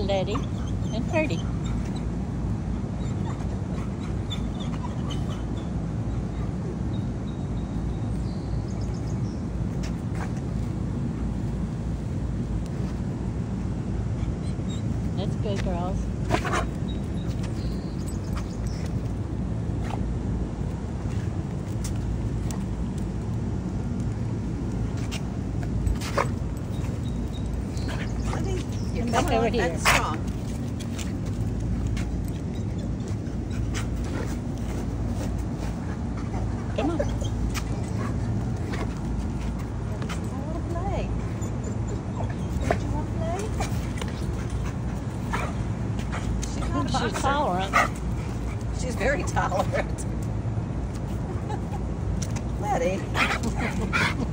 Letty and Ferdy. That's good, girls. Back coming over on here. back strong. Come on. I want to play. Don't you want to play? She's not a She's boxer. tolerant. She's very tolerant. Letty.